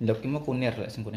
lo mismo que un R, hacen con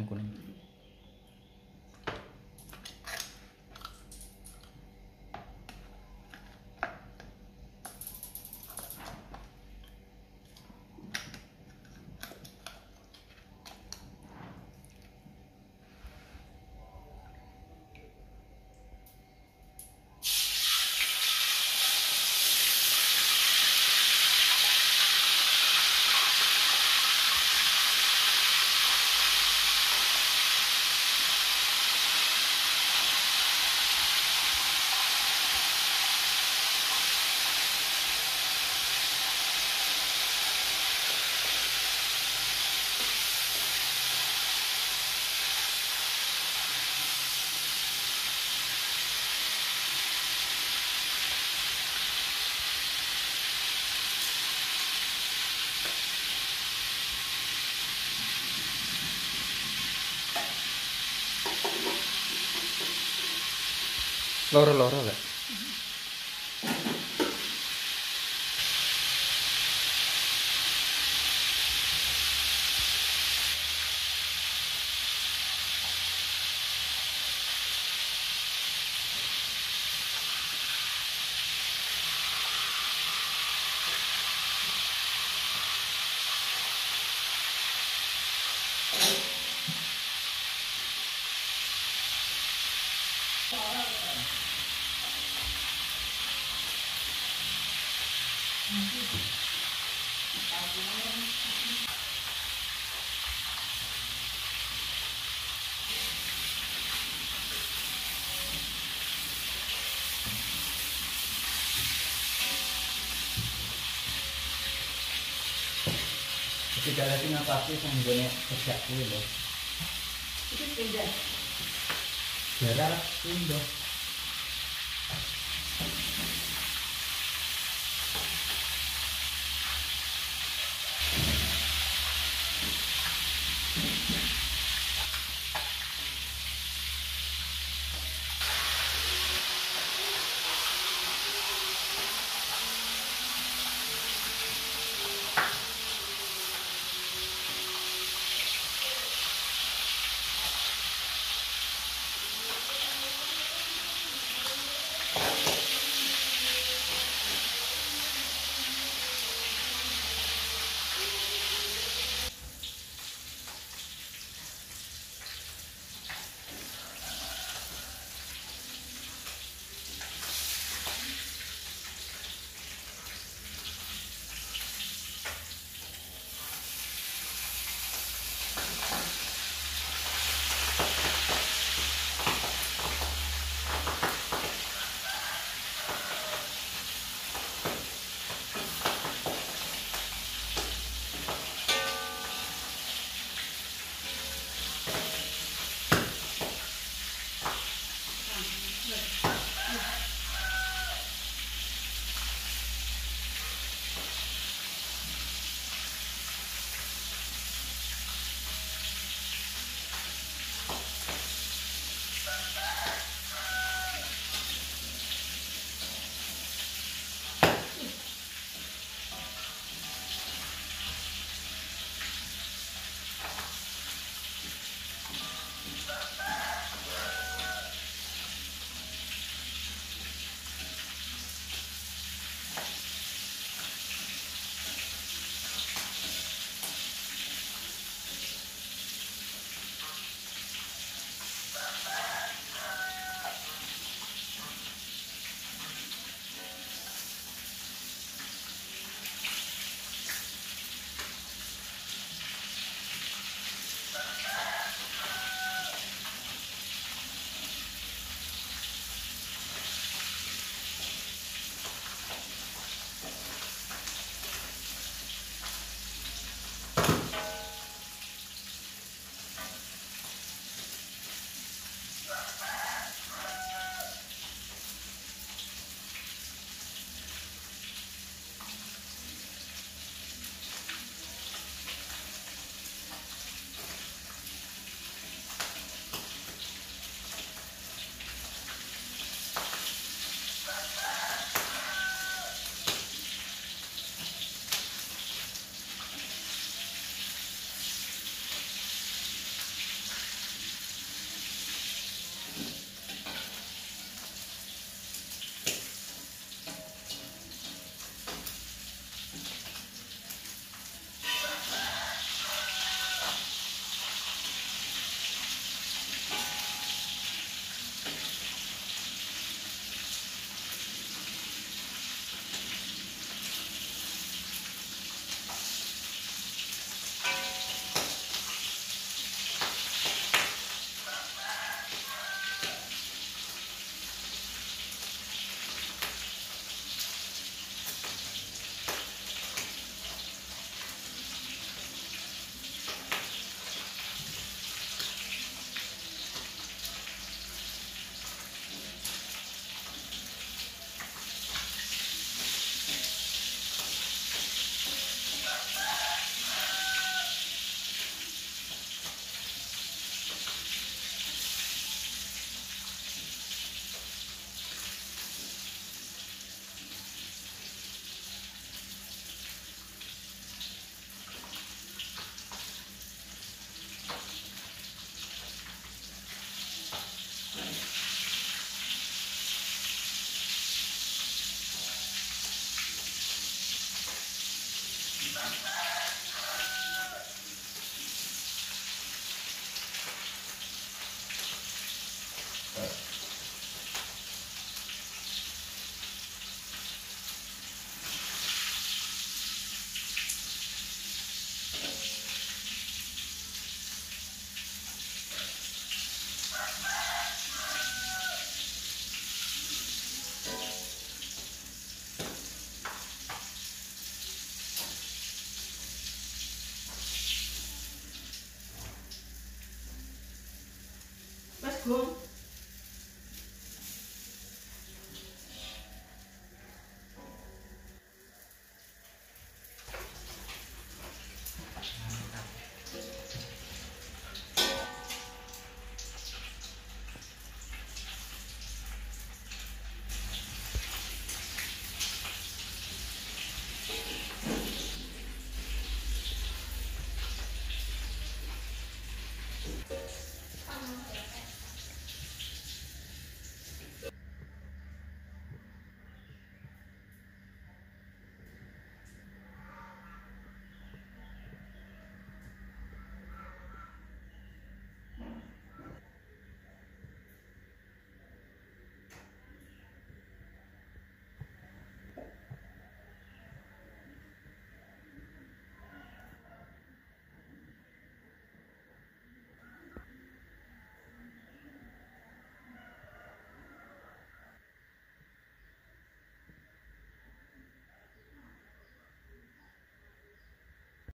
Loro-loro lek. Tidak lagi ngapasi yang gone kerja kuwi lho. Itu pindah. Jarak pindah.